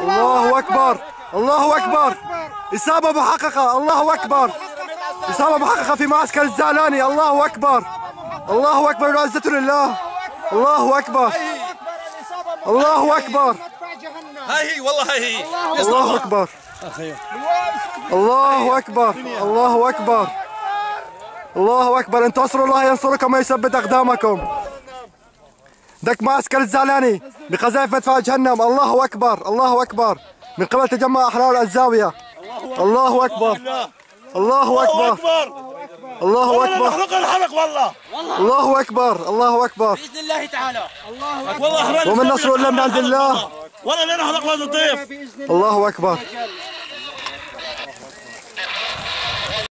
الله اكبر الله اكبر اصابه محققه الله اكبر اصابه محققه في معسكر الزعلاني الله اكبر الله اكبر العزه لله الله اكبر الله اكبر هاي هي والله هاي هي الله اكبر الله اكبر الله اكبر الله اكبر انتصروا الله ينصركم ويثبت اقدامكم دك معسكر الزعلاني بقذائف مدفع جهنم. الله أكبر. الله أكبر. من قبل تجمع أحرار الزاوية. الله أكبر. الله أكبر. الله أكبر. نحرق الحرق والله. الله أكبر. الله أكبر. بإذن الله تعالى. والله ومن نصر الا من عند الله والله لا نحرق ولا نضيف الله أكبر.